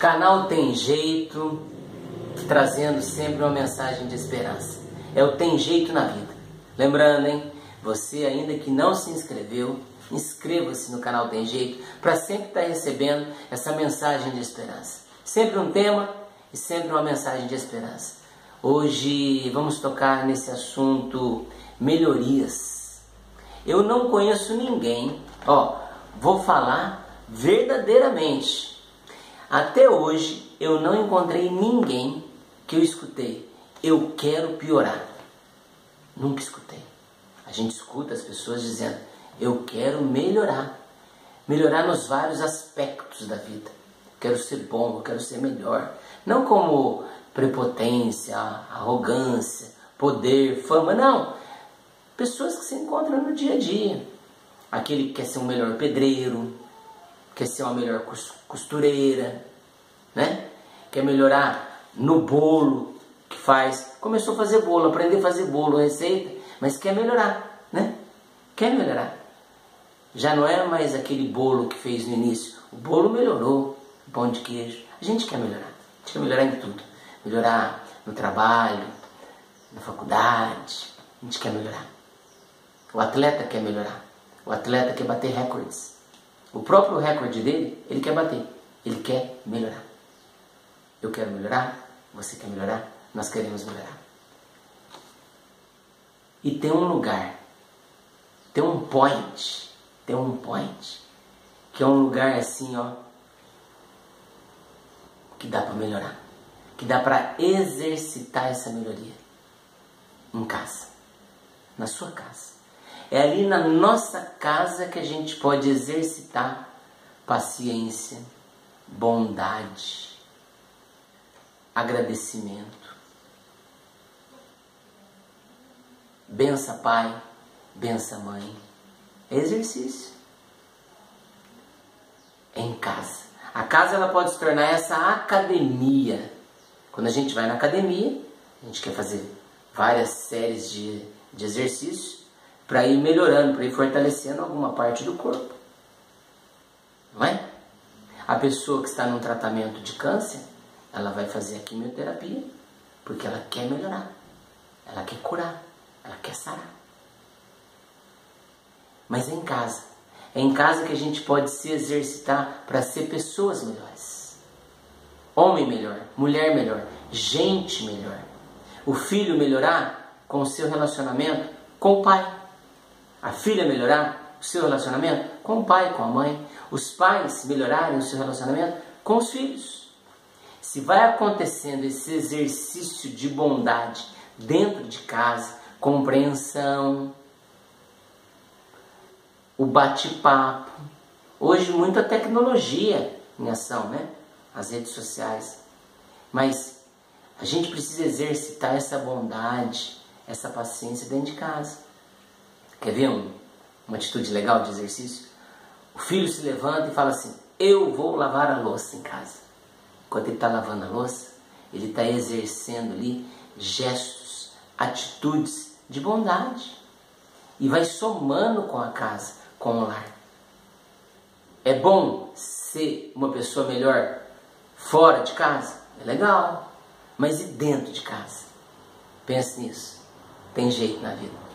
Canal Tem Jeito, trazendo sempre uma mensagem de esperança. É o Tem Jeito na Vida. Lembrando, hein? Você ainda que não se inscreveu, inscreva-se no canal Tem Jeito para sempre estar recebendo essa mensagem de esperança. Sempre um tema e sempre uma mensagem de esperança. Hoje vamos tocar nesse assunto melhorias. Eu não conheço ninguém, ó, vou falar verdadeiramente até hoje eu não encontrei ninguém que eu escutei. Eu quero piorar. Nunca escutei. A gente escuta as pessoas dizendo: Eu quero melhorar. Melhorar nos vários aspectos da vida. Quero ser bom, eu quero ser melhor. Não como prepotência, arrogância, poder, fama, não. Pessoas que se encontram no dia a dia. Aquele que quer ser um melhor pedreiro, quer ser uma melhor costureira, né? Quer melhorar no bolo que faz. Começou a fazer bolo, aprender a fazer bolo, receita, mas quer melhorar, né? Quer melhorar. Já não é mais aquele bolo que fez no início. O bolo melhorou, o pão de queijo. A gente quer melhorar. A gente quer melhorar em tudo. Melhorar no trabalho, na faculdade. A gente quer melhorar. O atleta quer melhorar. O atleta quer bater recordes. O próprio recorde dele, ele quer bater. Ele quer melhorar. Eu quero melhorar, você quer melhorar, nós queremos melhorar. E tem um lugar, tem um point, tem um point, que é um lugar assim, ó, que dá para melhorar, que dá para exercitar essa melhoria em casa, na sua casa. É ali na nossa casa que a gente pode exercitar paciência, bondade, agradecimento. Bença pai, bença mãe. É exercício. É em casa. A casa ela pode se tornar essa academia. Quando a gente vai na academia, a gente quer fazer várias séries de, de exercícios para ir melhorando, para ir fortalecendo alguma parte do corpo. Não é? A pessoa que está num tratamento de câncer, ela vai fazer a quimioterapia porque ela quer melhorar, ela quer curar, ela quer sarar. Mas é em casa. É em casa que a gente pode se exercitar para ser pessoas melhores. Homem melhor, mulher melhor, gente melhor. O filho melhorar com o seu relacionamento com o pai. A filha melhorar o seu relacionamento com o pai, com a mãe. Os pais melhorarem o seu relacionamento com os filhos se vai acontecendo esse exercício de bondade dentro de casa, compreensão, o bate-papo, hoje muita tecnologia em ação, né? As redes sociais. Mas a gente precisa exercitar essa bondade, essa paciência dentro de casa. Quer ver um, uma atitude legal de exercício? O filho se levanta e fala assim: Eu vou lavar a louça em casa. Enquanto ele está lavando a louça, ele está exercendo ali gestos, atitudes de bondade. E vai somando com a casa, com o lar. É bom ser uma pessoa melhor fora de casa? É legal. Mas e dentro de casa? Pense nisso. Tem jeito na vida.